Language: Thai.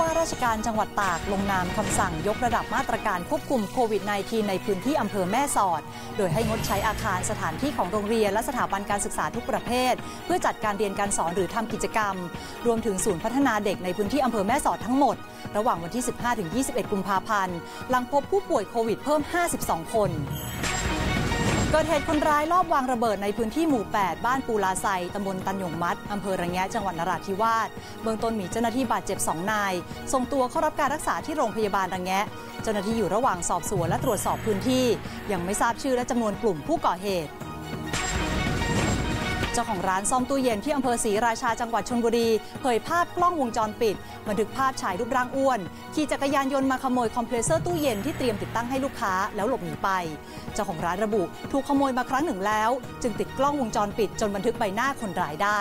ว่าราชการจังหวัดตากลงนามคำสั่งยกระดับมาตรการควบคุมโควิด -19 ในพื้นที่อำเภอแม่สอด โดยให้งดใช้อาคารสถานที่ของโรงเรียนและสถาบันการศึกษาทุกประเภท เพื่อจัดการเรียนการสอนหรือทำกิจกรรม รวมถึงศูนย์พัฒนาเด็กในพื้นที่อำเภอแม่สอดทั้งหมด ระหว่างวันที่ 15-21 กุมภาพันธ์ หลังพบผู้ป่วยโควิดเพิ่ม 52 คน เกิดเหตุคนร้ายลอบวางระเบิดในพื้นที่หมู่ 8 บ้านปูลาไซตำบลตันหยงมัด อำเภอระแงะจังหวัดนราธิวาส เบื้องต้นมีเจ้าหน้าที่บาดเจ็บ 2 นาย ส่งตัวเข้ารับการรักษาที่โรงพยาบาลระแงะ เจ้าหน้าที่อยู่ระหว่างสอบสวนและตรวจสอบพื้นที่ ยังไม่ทราบชื่อและจำนวนกลุ่มผู้ก่อเหตุ เจ้าของร้านซ่อมตู้เย็นที่อำเภอศรีราชาจังหวัดชลบุรี เผยภาพกล้องวงจรปิดบันทึกภาพชายรูปร่างอ้วน ขี่จักรยานยนต์มาขโมยคอมเพรสเซอร์ตู้เย็นที่เตรียมติดตั้งให้ลูกค้าแล้วหลบหนีไป เจ้าของร้านระบุ ถูกขโมยมาครั้งหนึ่งแล้ว จึงติดกล้องวงจรปิดจนบันทึกใบหน้าคนร้ายได้